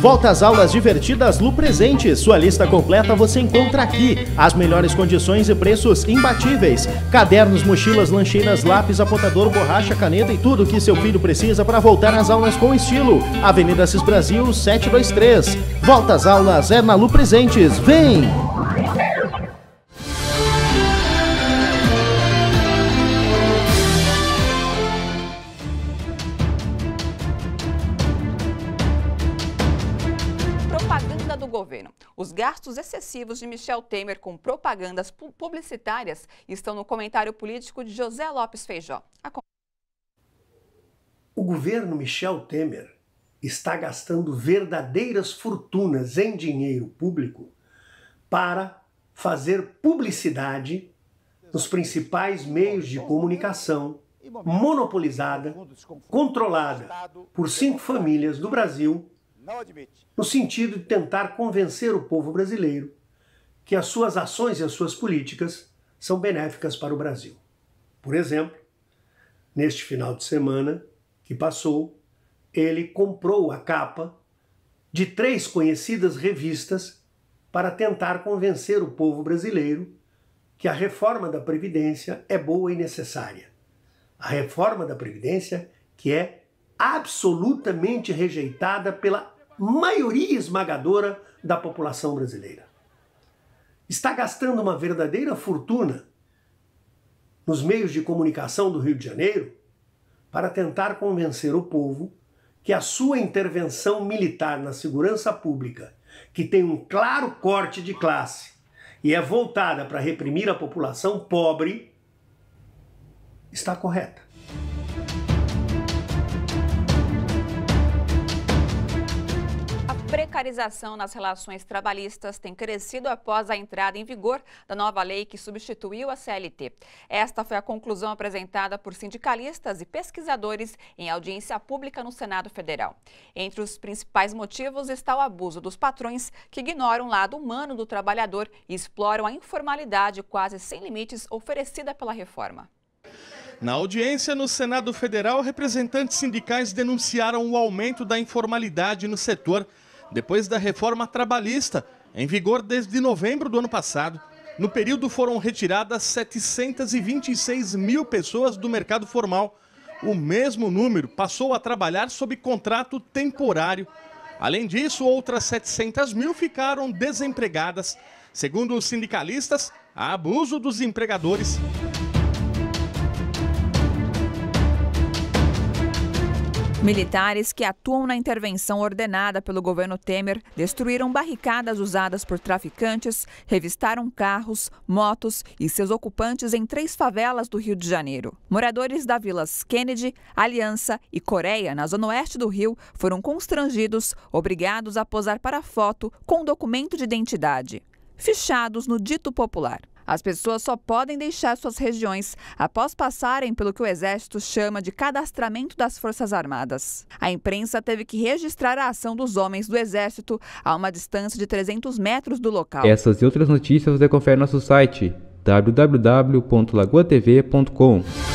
Volta às aulas divertidas Lu Presente. Sua lista completa você encontra aqui. As melhores condições e preços imbatíveis. Cadernos, mochilas, lancheiras, lápis, apontador, borracha, caneta e tudo que seu filho precisa para voltar às aulas com estilo. Avenida Cis Brasil 723. Volta às aulas é na Lu Presentes. Vem! Governo. Os gastos excessivos de Michel Temer com propagandas publicitárias estão no comentário político de José Lopes Feijó. O governo Michel Temer está gastando verdadeiras fortunas em dinheiro público para fazer publicidade nos principais meios de comunicação monopolizada, controlada por cinco famílias do Brasil no sentido de tentar convencer o povo brasileiro que as suas ações e as suas políticas são benéficas para o Brasil. Por exemplo, neste final de semana que passou, ele comprou a capa de três conhecidas revistas para tentar convencer o povo brasileiro que a reforma da Previdência é boa e necessária. A reforma da Previdência que é absolutamente rejeitada pela maioria esmagadora da população brasileira. Está gastando uma verdadeira fortuna nos meios de comunicação do Rio de Janeiro para tentar convencer o povo que a sua intervenção militar na segurança pública, que tem um claro corte de classe e é voltada para reprimir a população pobre, está correta. Precarização nas relações trabalhistas tem crescido após a entrada em vigor da nova lei que substituiu a CLT. Esta foi a conclusão apresentada por sindicalistas e pesquisadores em audiência pública no Senado Federal. Entre os principais motivos está o abuso dos patrões que ignoram o lado humano do trabalhador e exploram a informalidade quase sem limites oferecida pela reforma. Na audiência no Senado Federal, representantes sindicais denunciaram o aumento da informalidade no setor depois da reforma trabalhista, em vigor desde novembro do ano passado. No período foram retiradas 726 mil pessoas do mercado formal. O mesmo número passou a trabalhar sob contrato temporário. Além disso, outras 700 mil ficaram desempregadas. Segundo os sindicalistas, há abuso dos empregadores. Militares que atuam na intervenção ordenada pelo governo Temer destruíram barricadas usadas por traficantes, revistaram carros, motos e seus ocupantes em três favelas do Rio de Janeiro. Moradores da vilas Kennedy, Aliança e Coreia, na zona oeste do Rio, foram constrangidos, obrigados a posar para foto com documento de identidade. Fichados no dito popular. As pessoas só podem deixar suas regiões após passarem pelo que o Exército chama de cadastramento das Forças Armadas. A imprensa teve que registrar a ação dos homens do Exército a uma distância de 300 metros do local. Essas e outras notícias você confere no nosso site www.lagoatv.com.